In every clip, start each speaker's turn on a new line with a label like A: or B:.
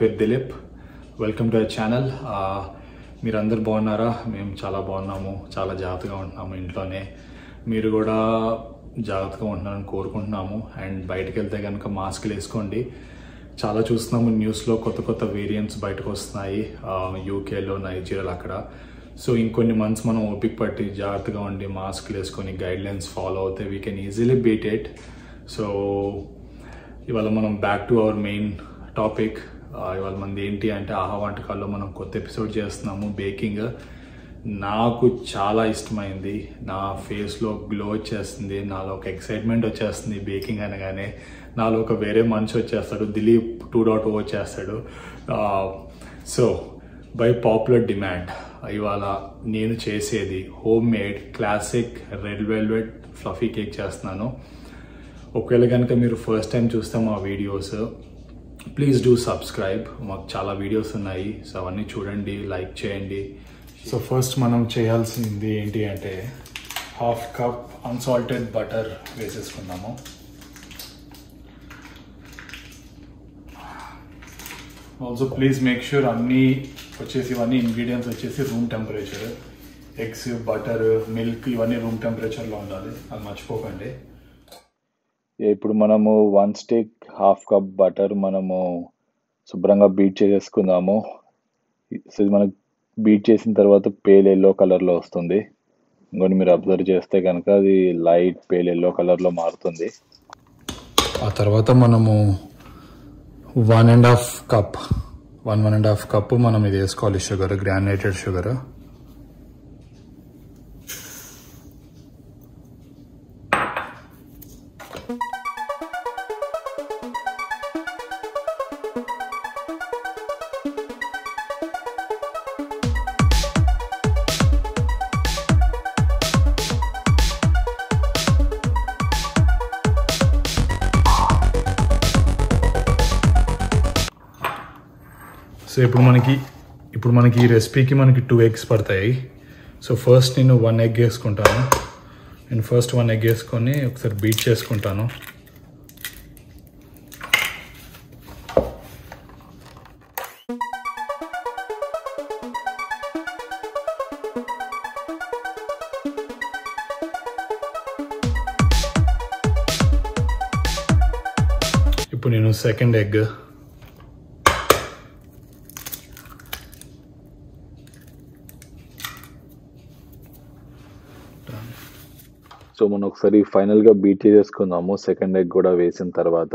A: పేరు Dilip. Welcome to our channel మీరందరు బాగున్నారా? మేము చాలా బాగున్నాము. చాలా జాగ్రత్తగా ఉంటున్నాము ఇంట్లోనే. మీరు కూడా జాగ్రత్తగా ఉంటున్నారని కోరుకుంటున్నాము. అండ్ బయటకు వెళ్తే కనుక మాస్క్లు వేసుకోండి. చాలా చూస్తున్నాము న్యూస్లో కొత్త కొత్త వేరియంట్స్ బయటకు వస్తున్నాయి. యూకేలో నైజీరియాలో అక్కడ. సో ఇంకొన్ని మంత్స్ మనం ఓపిక పట్టి జాగ్రత్తగా ఉండి మాస్క్లు వేసుకొని గైడ్ లైన్స్ ఫాలో అవుతే we can easily beat it so ఇవాళ మనం back to our main topic ఇవాళ మంది ఏంటి అంటే ఆహా వంటకాల్లో మనం కొత్త ఎపిసోడ్ చేస్తున్నాము బేకింగ్. నాకు చాలా ఇష్టమైంది. నా ఫేస్లో గ్లో వచ్చేస్తుంది నాలో ఒక ఎక్సైట్మెంట్ వచ్చేస్తుంది బేకింగ్ అనగానే. నాలో ఒక వేరే మనిషి వచ్చేస్తాడు దిలీప్ టూ డాట్ ఓ వచ్చేస్తాడు. So by popular demand. ఇవాళ నేను చేసేది homemade classic red velvet fluffy cake చేస్తున్నాను. ఒకవేళ కనుక మీరు ఫస్ట్ టైం చూస్తే మా వీడియోస్ ప్లీజ్ డూ సబ్స్క్రైబ్ మాకు చాలా వీడియోస్ ఉన్నాయి. సో అవన్నీ చూడండి లైక్ చేయండి. సో ఫస్ట్ మనం చేయాల్సింది ఏంటి అంటే హాఫ్ కప్ అన్సాల్టెడ్ బటర్ వేసేసుకున్నాము ఆల్సో ప్లీజ్ మేక్ షూర్ అన్నీ వచ్చేసి ఇవన్నీ ఇంగ్రీడియంట్స్ వచ్చేసి room temperature eggs butter milk ఇవన్నీ రూమ్ టెంపరేచర్లో ఉండాలి. అది మర్చిపోకండి.
B: ఇప్పుడు మనము one stick half cup butter మనము శుభ్రంగా బీట్ చేసేసుకుందాము. సో ఇది మనకు బీట్ చేసిన తర్వాత పేల్ ఎల్లో కలర్లో వస్తుంది. ఇంకోటి మీరు అబ్జర్వ్ చేస్తే కనుక అది లైట్ పేల్ ఎల్లో కలర్లో మారుతుంది.
A: ఆ తర్వాత మనము one and half cup one one and half cup మనం ఇది వేసుకోవాలి షుగర్ గ్రాన్యులేటెడ్ షుగర్ ఇప్పుడు మనకి ఇప్పుడు మనకి ఈ రెసిపీకి మనకి టూ ఎగ్స్ పడతాయి. సో ఫస్ట్ నేను వన్ ఎగ్ వేసుకుంటాను. నేను ఫస్ట్ వన్ ఎగ్ వేసుకొని ఒకసారి బీట్ చేసుకుంటాను. ఇప్పుడు నేను సెకండ్ ఎగ్
B: సో మనం ఒకసారి ఫైనల్గా బీట్ చేసేసుకుందాము సెకండ్ ఎగ్ కూడా వేసిన తర్వాత.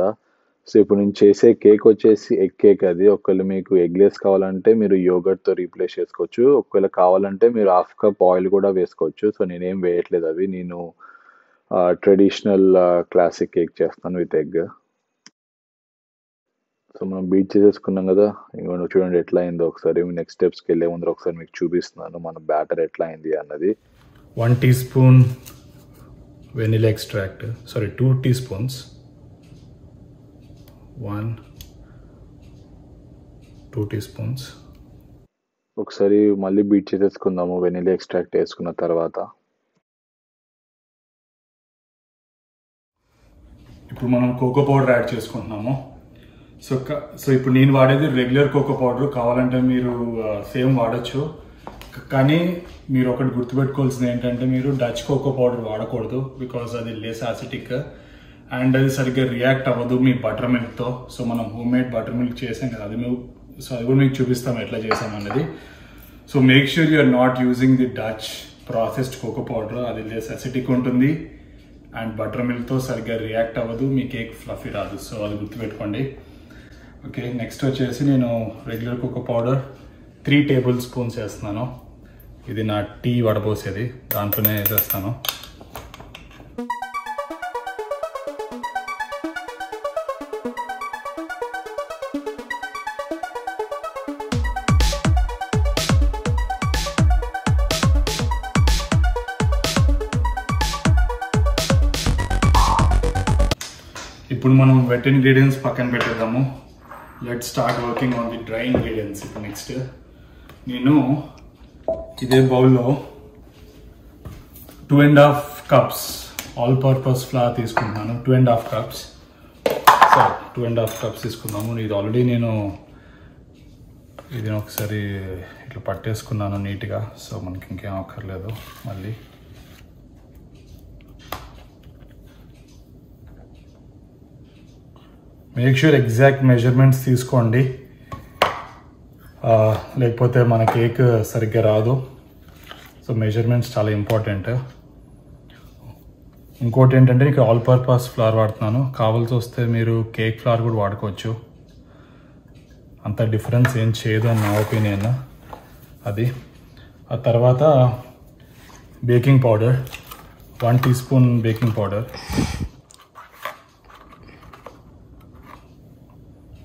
B: సో ఇప్పుడు నేను చేసే కేక్ వచ్చేసి ఎగ్ కేక్ అది. ఒకవేళ మీకు ఎగ్లెస్ కావాలంటే మీరు యోగర్ట్తో రీప్లేస్ చేసుకోవచ్చు. ఒకవేళ కావాలంటే మీరు హాఫ్ కప్ ఆయిల్ కూడా వేసుకోవచ్చు. సో నేనేం వేయట్లేదు అవి. నేను ట్రెడిషనల్ క్లాసిక్ కేక్ చేస్తాను విత్ ఎగ్ సో మనం బీట్ చేసేసుకున్నాం కదా. ఇంకొంచెం చూడండి ఎట్లా అయిందో ఒకసారి. నెక్స్ట్ స్టెప్స్కి వెళ్ళే ముందర ఒకసారి మీకు చూపిస్తున్నాను. మన బ్యాటర్ ఎట్లా అయింది అన్నది.
A: One teaspoon vanilla extract sorry two teaspoons one two teaspoons
B: ఒకసారి మళ్ళీ బీట్ చేసేసుకుందాము వెనిలా ఎక్స్ట్రాక్ట్ వేసుకున్న తర్వాత.
A: ఇప్పుడు మనం కోకో పౌడర్ యాడ్ చేసుకుంటున్నాము. సో సో ఇప్పుడు నేను వాడేది రెగ్యులర్ కోకో పౌడర్ కావాలంటే మీరు సేమ్ వాడచ్చు. కానీ మీరు ఒకటి గుర్తుపెట్టుకోవాల్సింది ఏంటంటే మీరు డచ్ కోకో పౌడర్ వాడకూడదు బికాస్ అది లెస్ యాసిటిక్ అండ్ అది సరిగ్గా రియాక్ట్ అవ్వదు మీ బటర్ మిల్క్తో సో మనం హోమ్ మేడ్ బటర్ మిల్క్ చేసాం కదా అది మేము సో అది కూడా మీకు చూపిస్తాం ఎట్లా చేసాం అన్నది. So make sure you are not using the Dutch processed cocoa powder అది లెస్ అసిటిక్ ఉంటుంది అండ్ బటర్ మిల్క్తో సరిగ్గా రియాక్ట్ అవ్వదు మీ కేక్ ఫ్లఫీ రాదు. సో అది గుర్తుపెట్టుకోండి. ఓకే నెక్స్ట్ వచ్చేసి నేను regular cocoa powder three tablespoons వేస్తున్నాను. ఇది నా టీ వడబోసేది దాంట్లోనే వేసేస్తాను. ఇప్పుడు మనం వెట్ ఇంగ్రీడియంట్స్ పక్కన పెట్టేద్దాము. Let start working on the dry ingredients ఇప్పుడు నెక్స్ట్ నేను ఇదే బౌల్లో two and half cups all purpose flour తీసుకుంటున్నాను. Two and half cups sir two and half cups తీసుకున్నాము ఇది ఆల్రెడీ నేను ఇది ఒకసారి ఇట్లా పట్టేసుకున్నాను నీట్గా. సో మనకి ఇంకేం అక్కర్లేదు మళ్ళీ. మేక్ షూర్ ఎగ్జాక్ట్ మెజర్మెంట్స్ తీసుకోండి. లేకపోతే మన కేక్ సరిగ్గా రాదు. సో మెజర్మెంట్స్ చాలా ఇంపార్టెంట్ ఇంకోటి ఏంటంటే నీకు ఆల్ పర్పస్ ఫ్లవర్ వాడుతున్నాను. కావాల్సి వస్తే మీరు కేక్ ఫ్లవర్ కూడా వాడుకోవచ్చు. అంత డిఫరెన్స్ ఏం చేయదు అని నా ఒపీనియన్ అది. ఆ తర్వాత baking powder one teaspoon baking powder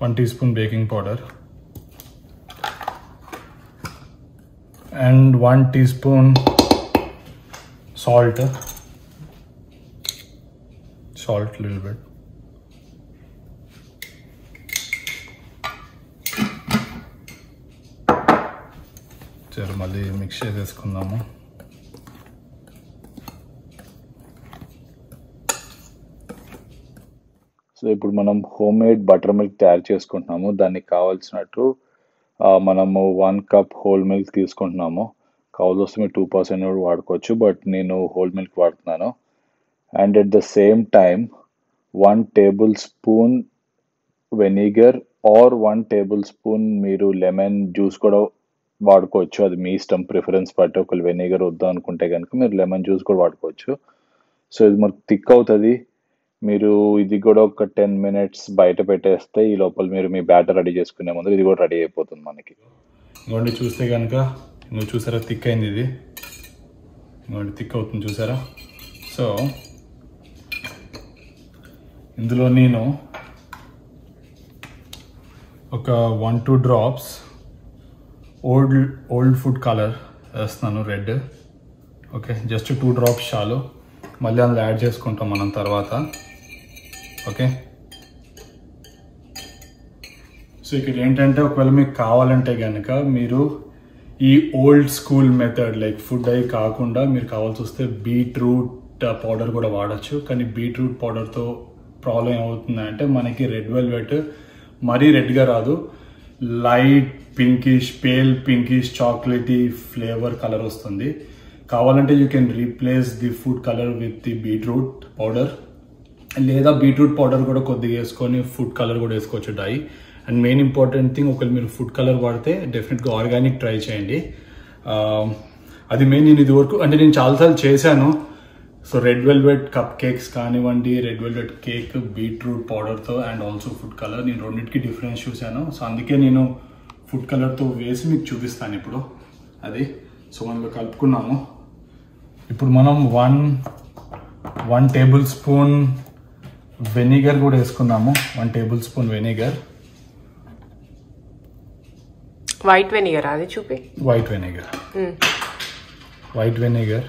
A: one teaspoon baking powder and one teaspoon salt. salt a little bit. సరే మళ్ళీ మిక్స్ చేసేసుకుందాము.
B: సో ఇప్పుడు మనం హోమ్ మేడ్ బటర్ మిల్క్ తయారు చేసుకుంటున్నాము. దానికి కావాల్సినట్టు మనము వన్ కప్ హోల్ మిల్క్ తీసుకుంటున్నాము. కావాల్సి వస్తే మీరు టూ పర్సెంట్ కూడా వాడుకోవచ్చు బట్ నేను హోల్ మిల్క్ వాడుతున్నాను. And at the same time one tablespoon vinegar or one tablespoon మీరు లెమన్ జ్యూస్ కూడా వాడుకోవచ్చు. అది మీ ఇష్టం ప్రిఫరెన్స్ బట్టి. ఒకవేళ వెనిగర్ వద్దు అనుకుంటే కనుక మీరు లెమన్ జ్యూస్ కూడా వాడుకోవచ్చు. సో ఇది మనకు థిక్ అవుతుంది. మీరు ఇది కూడా ఒక టెన్ మినిట్స్ బయట పెట్టేస్తే ఈ లోపల మీరు మీ బ్యాటర్ రెడీ చేసుకునే ముందు ఇది కూడా రెడీ అయిపోతుంది మనకి.
A: ఇంకోటి చూస్తే కనుక నువ్వు చూసారా థిక్ అయింది ఇది. ఇంకోటి థిక్ అవుతుంది చూసారా? సో ఇందులో నేను ఒక one two drops old old food colour వేస్తున్నాను red okay just two drops చాలు. మళ్ళీ అందులో యాడ్ చేసుకుంటాం మనం తర్వాత. ఓకే? సో ఇక్కడ ఏంటంటే ఒకవేళ మీకు కావాలంటే కనుక మీరు ఈ old school method like food అయి కాకుండా మీరు కావాల్సి వస్తే బీట్రూట్ పౌడర్ uh, కూడా వాడచ్చు. కానీ బీట్రూట్ పౌడర్తో ప్రాబ్లం ఏమవుతుందంటే మనకి రెడ్ వెల్వెట్ మరీ రెడ్గా రాదు. Light pinkish pale pinkish chocolatey flavour colour వస్తుంది. కావాలంటే you can replace the food colour with the beetroot powder లేదా బీట్రూట్ పౌడర్ కూడా కొద్దిగా వేసుకొని ఫుడ్ కలర్ కూడా వేసుకోవచ్చు dye. And main important thing ఒకవేళ మీరు ఫుడ్ కలర్ వాడితే డెఫినెట్గా ఆర్గానిక్ ట్రై చేయండి. అది మెయిన్ నేను ఇది వరకు అంటే నేను చాలాసార్లు చేశాను. So red velvet cupcakes కానివ్వండి రెడ్ వెల్వెట్ కేక్ బీట్రూట్ పౌడర్తో అండ్ ఆల్సో ఫుడ్ కలర్. నేను రెండింటికి డిఫరెన్స్ చూశాను. సో అందుకే నేను ఫుడ్ కలర్తో వేసి మీకు చూపిస్తాను ఇప్పుడు. అది. సో మనం కలుపుకున్నాము. ఇప్పుడు మనం one one tablespoon vinegar కూడా వేసుకుందాము. One tablespoon vinegar.
C: White vinegar అది చూపి.
A: White vinegar. White vinegar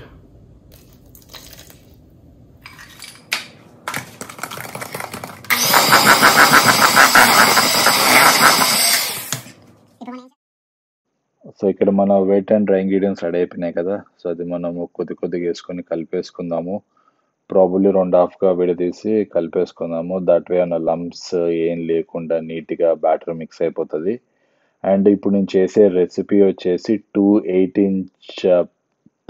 B: so ఇక్కడ మన wet and dry ingredients ready అయిపోయినాయి కదా. సో అది మనము కొద్ది కొద్దిగా వేసుకొని కలిపేసుకుందాము. ప్రాబుల్లీ రెండు హాఫ్గా విడదీసి కలిపేసుకుందాము. దట్ వే అన్న లంప్స్ ఏం లేకుండా నీట్గా బ్యాటర్ మిక్స్ అయిపోతుంది. అండ్ ఇప్పుడు నేను చేసే రెసిపీ వచ్చేసి టూ ఎయిట్ ఇంచ్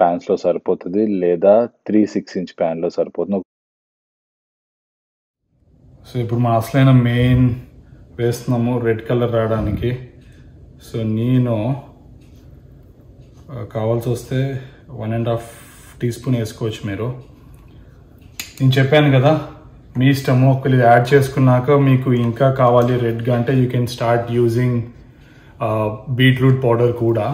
B: ప్యాన్స్లో సరిపోతుంది లేదా త్రీ సిక్స్ ఇంచ్ ప్యాన్లో సరిపోతుంది.
A: సో ఇప్పుడు మా అసలైన మెయిన్ వేస్తున్నాము రెడ్ కలర్ రావడానికి. సో నేను uh, కావాల్సి వస్తే one and half teaspoon వేసుకోవచ్చు మీరు. నేను చెప్పాను కదా మీ ఇష్టము ఒకళ్ళు యాడ్ చేసుకున్నాక మీకు ఇంకా కావాలి రెడ్గా అంటే you can start using beetroot powder కూడా.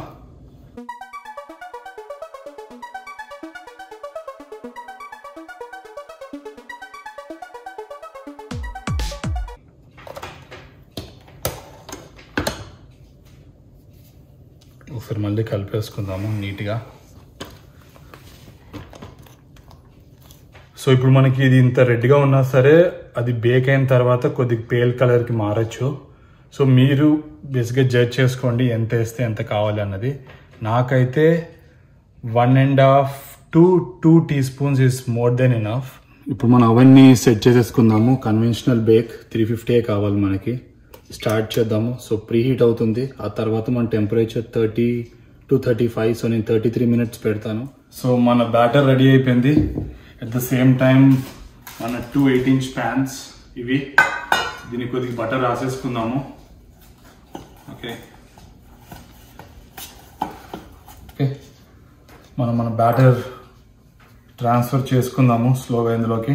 A: ఒకసారి మళ్ళీ కలిపేసుకుందాము నీట్గా. సో ఇప్పుడు మనకి ఇది ఇంత రెడ్గా ఉన్నా సరే అది బేక్ అయిన తర్వాత కొద్దిగా పేల్ కలర్కి మారచ్చు. సో మీరు బేసిక్గా జడ్జ్ చేసుకోండి ఎంత వేస్తే ఎంత కావాలి అన్నది. నాకైతే one and half two two teaspoons is more than enough ఇప్పుడు మనం అవన్నీ సెట్ చేసేసుకుందాము. కన్వెన్షనల్ బేక్ త్రీ ఫిఫ్టీ కావాలి మనకి. స్టార్ట్ చేద్దాము. సో ప్రీ హీట్ అవుతుంది. ఆ తర్వాత మన temperature thirty to thirty five so నేను థర్టీ త్రీ మినిట్స్ పెడతాను. సో మన బ్యాటర్ రెడీ అయిపోయింది. అట్ ద సేమ్ టైం మన టూ ఎయిట్ ఇంచ్ ప్యాన్స్ ఇవి. దీనికి కొద్దిగా బటర్ రాసేసుకుందాము. ఓకే ఓకే మనం మన బ్యాటర్ ట్రాన్స్ఫర్ చేసుకుందాము స్లోగా ఇందులోకి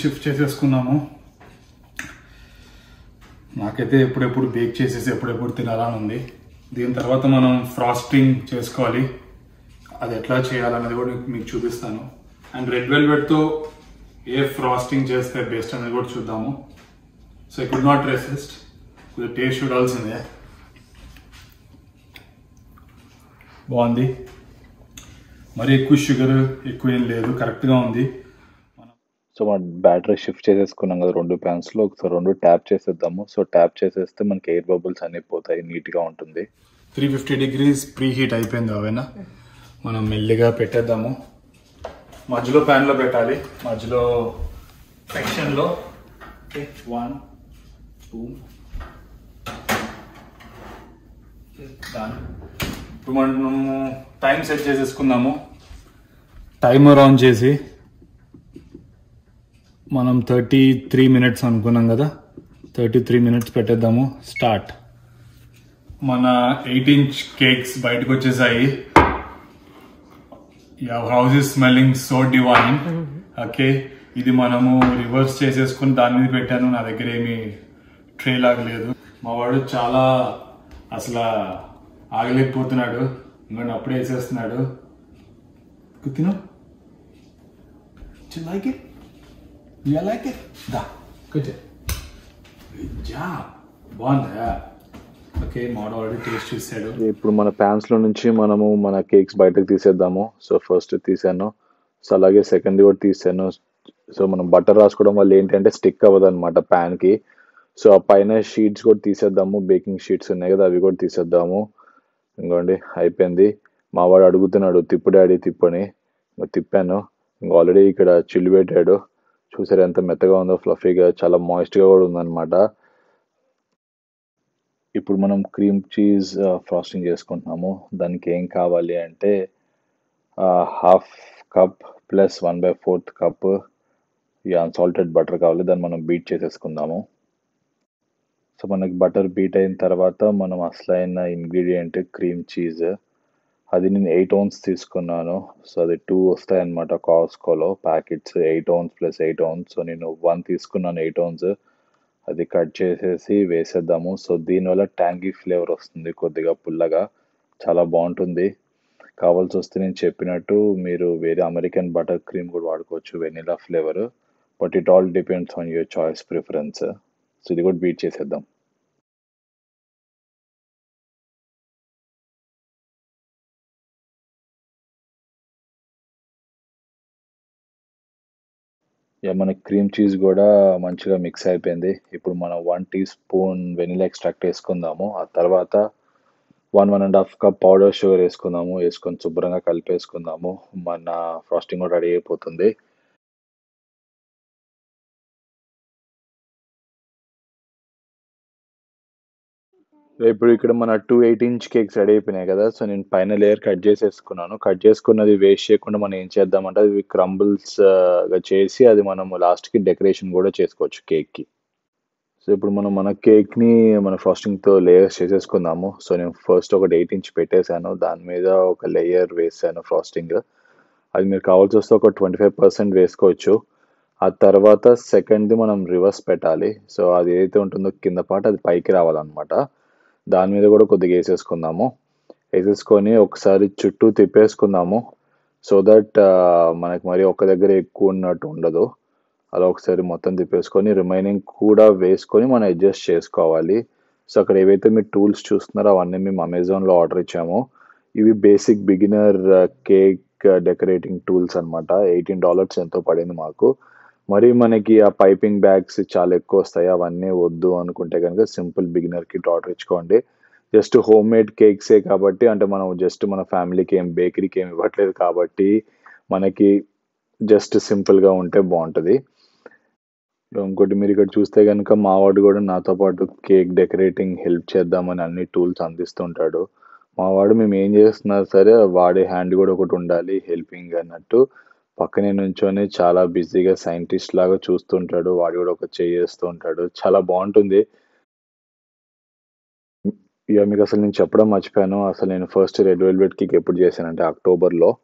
A: షిఫ్ట్ చేసేసుకున్నాము. నాకైతే ఎప్పుడెప్పుడు బేక్ చేసేసి ఎప్పుడెప్పుడు తినాలని ఉంది దీని తర్వాత మనం ఫ్రాస్టింగ్ చేసుకోవాలి. అది ఎట్లా చేయాలనేది కూడా మీకు చూపిస్తాను. అండ్ రెడ్ వెల్వెట్తో ఏ ఫ్రాస్టింగ్ చేస్తే బెస్ట్ అనేది కూడా చూద్దాము. So I could not resist కొద్దిగా టేస్ట్ చూడాల్సిందే బాగుంది. మరి ఎక్కువ షుగర్ ఎక్కువ ఏం లేదు. కరెక్ట్గా ఉంది.
B: సో మనం బ్యాటరీ షిఫ్ట్ చేసేసుకున్నాం కదా రెండు ప్యాన్స్లో ఒకసారి రెండు ట్యాప్ చేసేద్దాము. సో ట్యాప్ చేసేస్తే మనకి ఎయిర్ బబుల్స్ అన్ని పోతాయి నీట్గా ఉంటుంది.
A: Three fifty degrees preheat అయిపోయింది అవేనా. మనం మెల్లిగా పెట్టేద్దాము. మధ్యలో ప్యాన్లో పెట్టాలి. మధ్యలో సెక్షన్లో. One two. ఇప్పుడు మనము టైం సెట్ చేసేసుకుందాము టైమర్ ఆన్ చేసి మనం థర్టీ త్రీ మినిట్స్ అనుకున్నాం కదా. థర్టీ త్రీ మినిట్స్ పెట్టేద్దాము. స్టార్ట్ మన ఎయిట్ ఇంచ్ కేక్స్ బయటకు వచ్చేసాయి. House is smelling so divine okay ఇది మనము రివర్స్ చేసేసుకుని దాని మీద పెట్టాను. నా దగ్గర ఏమి ట్రే లాగలేదు మా వాడు చాలా అసలు ఆగలేకపోతున్నాడు. ఇంకొండి అప్పుడే వేసేస్తున్నాడు. తిను. లైక్ యూ లైక్ ఇట్ దా గుడ్ జాబ్ బాగుందా? ఓకే మోడ్ ఆల్రెడీ టేస్ట్ చూసాడు.
B: ఇప్పుడు మన ప్యాన్స్లో నుంచి మనము మన కేక్స్ బయటకు తీసేద్దాము. సో ఫస్ట్ తీసాను. సో అలాగే సెకండ్ కూడా తీసాను. సో మనం బటర్ రాసుకోవడం వల్ల ఏంటంటే స్టిక్ అవ్వదు అనమాట ప్యాన్కి. సో ఆ పైన షీట్స్ కూడా తీసేద్దాము. బేకింగ్ షీట్స్ ఉన్నాయి కదా అవి కూడా తీసేద్దాము. ఇంకోండి అయిపోయింది. మా వాడు అడుగుతున్నాడు తిప్పు డాడీ తిప్పని. తిప్పాను. ఇంకా ఆల్రెడీ ఇక్కడ చిల్లు పెట్టాడు. చూసారు ఎంత మెత్తగా ఉందో ఫ్లఫీగా చాలా మాయిస్ట్గా కూడా ఉందన్నమాట. ఇప్పుడు మనం క్రీమ్ చీజ్ ఫ్రాస్టింగ్ చేసుకుంటున్నాము. దానికి ఏం కావాలి అంటే half cup plus one by fourth cup ఈ అన్సాల్టెడ్ బటర్ కావాలి. దాన్ని మనం బీట్ చేసేసుకుందాము. సో మనకి బటర్ బీట్ అయిన తర్వాత మనం అసలైన ఇంగ్రీడియంట్ క్రీమ్ చీజ్ అది నేను ఎయిట్ ఓన్స్ తీసుకున్నాను. సో అది టూ వస్తాయన్నమాట కాస్కోలో packets eight ounce plus eight ounce so నేను వన్ తీసుకున్నాను ఎయిట్ ఓన్స్ అది కట్ చేసేసి వేసేద్దాము. సో దీనివల్ల ట్యాంగీ ఫ్లేవర్ వస్తుంది కొద్దిగా పుల్లగా. చాలా బాగుంటుంది. కావాల్సి వస్తే నేను చెప్పినట్టు మీరు వేరే అమెరికన్ బటర్ క్రీమ్ కూడా వాడుకోవచ్చు vanilla flavour but it all depends on your choice preference so ఇది కూడా బీట్ చేసేద్దాం. యా మన క్రీమ్ చీజ్ కూడా మంచిగా మిక్స్ అయిపోయింది. ఇప్పుడు మనం one teaspoon vanilla extract వేసుకుందాము. ఆ తర్వాత one one and half cup powder sugar వేసుకుందాము. వేసుకొని శుభ్రంగా కలిపేసుకుందాము. మన ఫ్రాస్టింగ్ కూడా రెడీ అయిపోతుంది. ఇప్పుడు ఇక్కడ మన two eight inch cakes ready అయిపోయినాయి కదా సో నేను పైన లేయర్ కట్ చేసేసుకున్నాను. కట్ చేసుకున్నది వేస్ట్ చేయకుండా మనం ఏం చేద్దామంటే అది క్రంబుల్స్గా చేసి అది మనం లాస్ట్కి డెకరేషన్ కూడా చేసుకోవచ్చు కేక్కి సో ఇప్పుడు మనం మన కేక్ని మన ఫ్రాస్టింగ్తో లేయర్స్ చేసేసుకుందాము. సో నేను ఫస్ట్ ఒకటి ఎయిట్ ఇంచ్ పెట్టేశాను. దాని మీద ఒక లేయర్ వేసాను ఫ్రాస్టింగ్ అది మీరు కావాల్సి వస్తే ఒక ట్వంటీ ఫైవ్ పర్సెంట్ వేసుకోవచ్చు. ఆ తర్వాత సెకండ్ది మనం రివర్స్ పెట్టాలి. సో అది ఏదైతే ఉంటుందో కింద పాట అది పైకి రావాలన్నమాట. దాని మీద కూడా కొద్దిగా వేసేసుకుందాము. వేసేసుకొని ఒకసారి చుట్టూ తిప్పేసుకుందాము. సో దట్ uh, మనకి మరి ఒక దగ్గర ఎక్కువ ఉన్నట్టు ఉండదు. అలా ఒకసారి మొత్తం తిప్పేసుకొని రిమైనింగ్ కూడా వేసుకొని మనం అడ్జస్ట్ చేసుకోవాలి. సో అక్కడ ఏవైతే మీరు టూల్స్ చూస్తున్నారో అవన్నీ మేము అమెజాన్లో ఆర్డర్ ఇచ్చాము. ఇవి basic beginner cake decorating tools అన్నమాట. ఎయిటీన్ డాలర్స్ ఎంతో పడింది మాకు. మరి మనకి ఆ పైపింగ్ బ్యాగ్స్ చాలా ఎక్కువ వస్తాయి. అవన్నీ వద్దు అనుకుంటే కనుక సింపుల్ బిగినర్ కిట్ ఆర్డర్ ఇచ్చుకోండి. జస్ట్ హోమ్ మేడ్ కేక్సే కాబట్టి అంటే మనం జస్ట్ మన ఫ్యామిలీకి ఏం బేకరీకి ఏం ఇవ్వట్లేదు కాబట్టి మనకి జస్ట్ సింపుల్గా ఉంటే బాగుంటుంది. ఇంకోటి మీరు ఇక్కడ చూస్తే కనుక మావాడు కూడా నాతో పాటు కేక్ డెకరేటింగ్ హెల్ప్ చేద్దామని అన్ని టూల్స్ అందిస్తుంటాడు మావాడు మేము ఏం చేస్తున్నా సరే వాడే హ్యాండ్ కూడా ఒకటి ఉండాలి హెల్పింగ్ అన్నట్టు. పక్కనే నుంచొని చాలా బిజీగా సైంటిస్ట్ లాగా చూస్తుంటాడు వాడు కూడా ఒక చేస్తూ ఉంటాడు. చాలా బాగుంటుంది. ఇక మీకు అసలు నేను చెప్పడం మర్చిపోయాను. అసలు నేను ఫస్ట్ రెడ్ వెల్వెట్ కేక్ ఎప్పుడు చేశానంటే అక్టోబర్లో.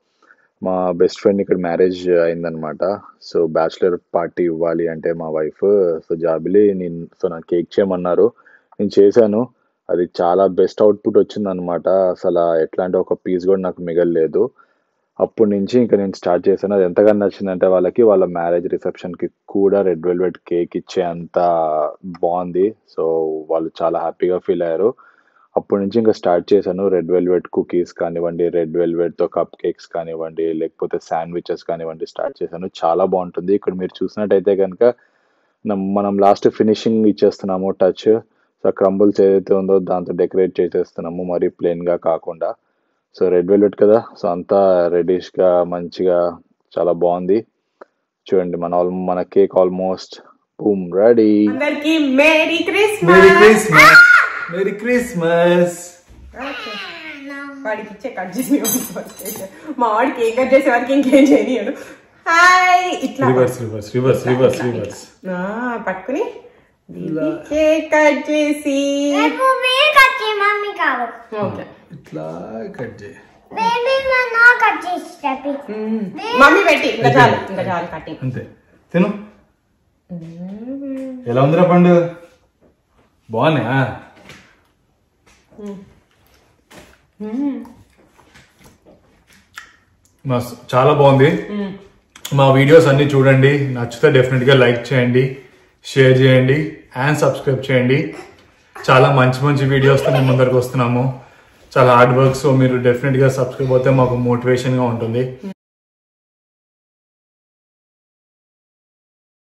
B: మా బెస్ట్ ఫ్రెండ్ ఇక్కడ మ్యారేజ్ అయిందనమాట. సో బ్యాచులర్ పార్టీ ఇవ్వాలి అంటే మా వైఫ్. సో జాబిలి నేను సో నాకు కేక్ చేయమన్నారు. నేను చేశాను. అది చాలా బెస్ట్ అవుట్పుట్ వచ్చిందనమాట. అసలు ఎట్లాంటి ఒక పీస్ కూడా నాకు మిగలలేదు. అప్పటి నుంచి ఇంకా నేను స్టార్ట్ చేశాను. అది ఎంతగా నచ్చిందంటే వాళ్ళకి వాళ్ళ మ్యారేజ్ రిసెప్షన్కి కూడా రెడ్ వెల్వెట్ కేక్ ఇచ్చే అంత బాగుంది. సో వాళ్ళు చాలా హ్యాపీగా ఫీల్ అయ్యారు. అప్పటి నుంచి ఇంకా స్టార్ట్ చేశాను. రెడ్ వెల్వెట్ కుకీస్ కానివ్వండి రెడ్ వెల్వెట్తో కప్ కేక్స్ కానివ్వండి లేకపోతే శాండ్విచెస్ కానివ్వండి స్టార్ట్ చేశాను. చాలా బాగుంటుంది. ఇక్కడ మీరు చూసినట్టయితే కనుక మనం లాస్ట్ ఫినిషింగ్ ఇచ్చేస్తున్నాము టచ్. సో క్రంబుల్స్ ఏదైతే ఉందో దాంతో డెకరేట్ చేసేస్తున్నాము. మరి ప్లెయిన్గా కాకుండా. సో రెడ్ వెల్వెట్ కదా. సో అంతా రెడిష్గా మంచిగా చాలా బాగుంది. చూడండి మన ఆల్ మన కేక్ ఆల్మోస్ట్ బూమ్ రెడీ.
C: అందరికి merry
A: merry
C: Christmas!
A: Christmas merry Christmas!
C: వాడికి ఇచ్చే కట్ చేసి. మా వాడికి కేక్ కట్ చేసే వారికి ఇంకేం చేయనియడు. హాయ్! ఇట్లా.
A: Reverse reverse reverse reverse reverse
C: ఆ, పట్టుకుని కేక్ కట్ చేసి.
D: మమ్మీ కాదు.
C: ఓకే.
A: ఇట్లా కట్ చేయి.
D: బేబీ నా కట్ చేసి చెప్పి.
C: మమ్మీ పెట్టి ఇంకా చాలు ఇంకా చాలు కటింగ్.
A: అంతే. తిను. ఎలా ఉందిరా పండు? బాగున్నా చాలా బాగుంది. మా వీడియోస్ అన్ని చూడండి. నచ్చితే డెఫినెట్గా లైక్ చేయండి షేర్ చేయండి అండ్ సబ్స్క్రైబ్ చేయండి. చాలా మంచి మంచి వీడియోస్తో మేము ముందరికి వస్తున్నాము. చాలా హార్డ్ వర్క్ సో మీరు డెఫినెట్గా సబ్స్క్రైబ్ అయితే మాకు మోటివేషన్గా ఉంటుంది.